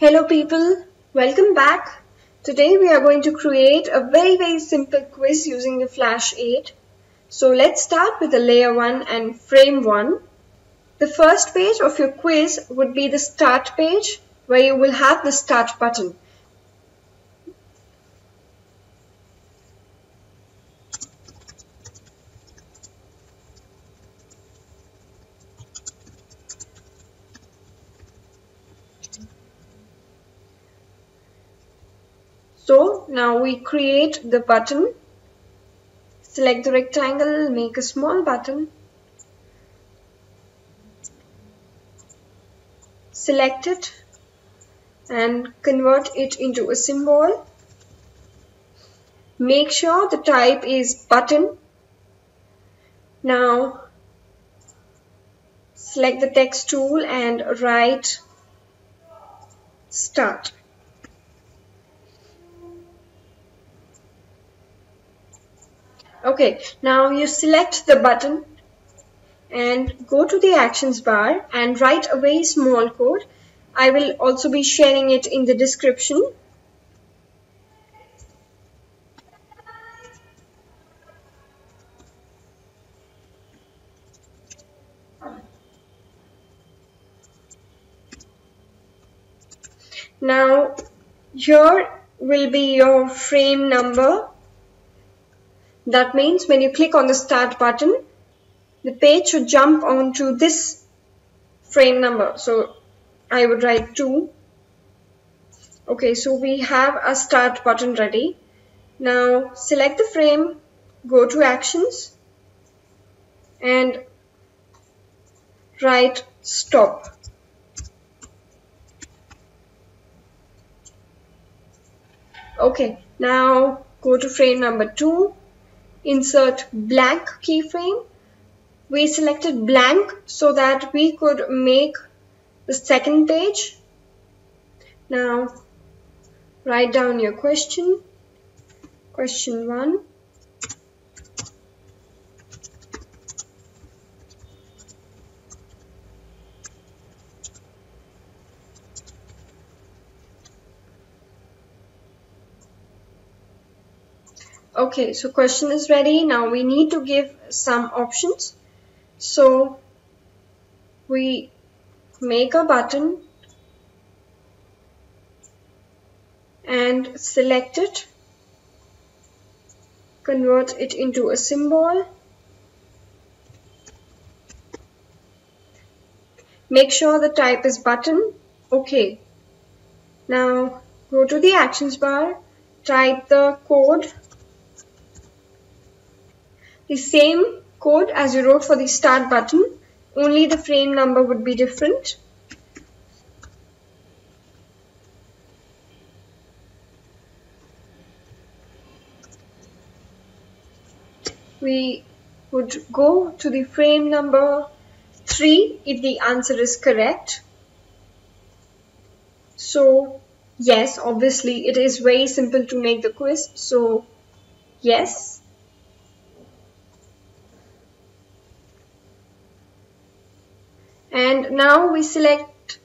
Hello people, welcome back. Today we are going to create a very very simple quiz using the Flash 8. So let's start with the layer 1 and frame 1. The first page of your quiz would be the start page where you will have the start button. So now we create the button. Select the rectangle, make a small button. Select it and convert it into a symbol. Make sure the type is button. Now select the text tool and write start. Okay, now you select the button and go to the actions bar and write a very small code. I will also be sharing it in the description. Now here will be your frame number that means when you click on the start button, the page should jump onto this frame number. So I would write 2. Okay, so we have a start button ready. Now select the frame, go to actions and write stop. Okay, now go to frame number 2 insert blank keyframe. We selected blank so that we could make the second page. Now write down your question. Question 1. Okay, so question is ready. Now we need to give some options. So we make a button and select it, convert it into a symbol. Make sure the type is button. Okay. Now go to the actions bar, type the code the same code as you wrote for the start button, only the frame number would be different. We would go to the frame number 3 if the answer is correct. So yes, obviously it is very simple to make the quiz. So yes. And now we select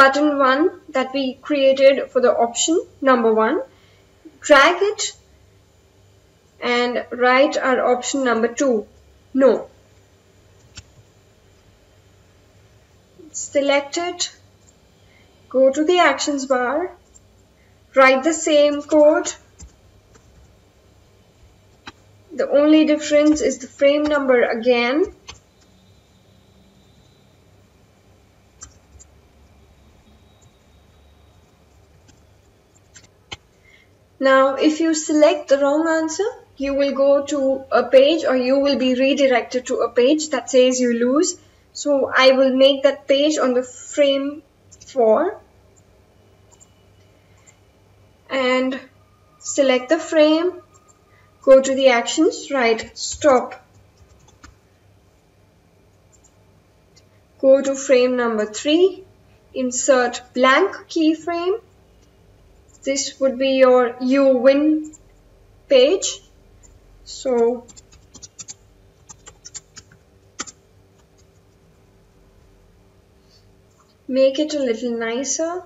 button 1 that we created for the option number 1 drag it and write our option number 2 no. Select it. Go to the actions bar. Write the same code. The only difference is the frame number again Now, if you select the wrong answer, you will go to a page or you will be redirected to a page that says you lose. So I will make that page on the frame 4 and select the frame, go to the actions, write stop. Go to frame number 3, insert blank keyframe this would be your you win page. So make it a little nicer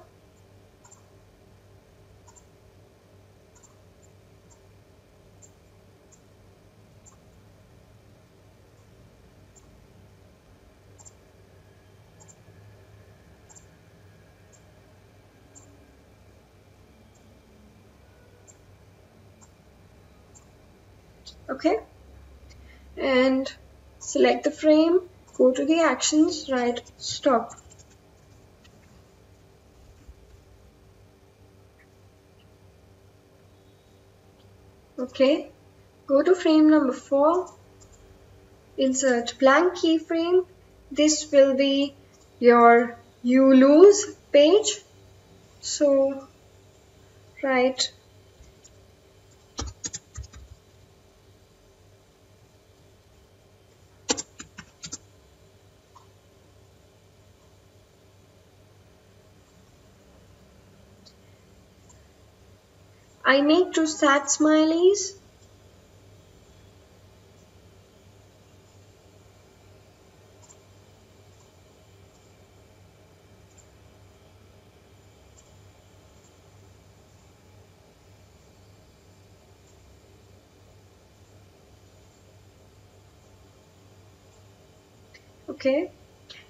okay? And select the frame go to the actions write stop. Okay? Go to frame number 4 insert blank keyframe. This will be your you lose page. So write I make two sad smileys. Okay,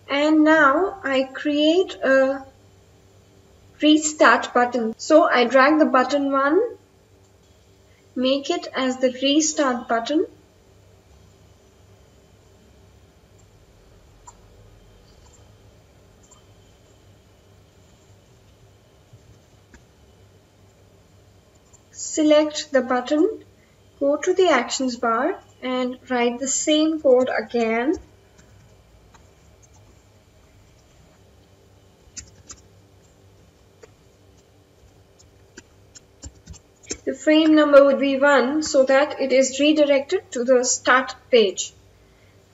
and now I create a restart button. So I drag the button one, make it as the restart button. Select the button, go to the actions bar and write the same code again the frame number would be 1 so that it is redirected to the start page.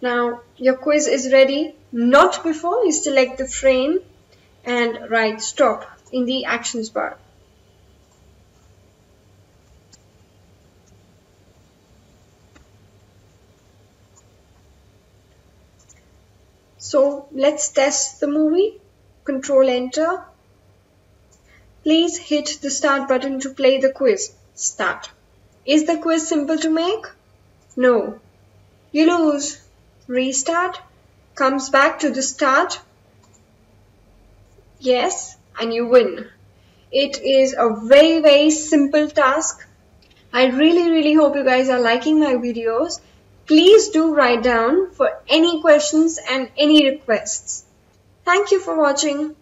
Now your quiz is ready not before you select the frame and write stop in the actions bar. So let's test the movie. Control enter. Please hit the start button to play the quiz. Start. Is the quiz simple to make? No. You lose. Restart. Comes back to the start. Yes. And you win. It is a very very simple task. I really really hope you guys are liking my videos. Please do write down for any questions and any requests. Thank you for watching.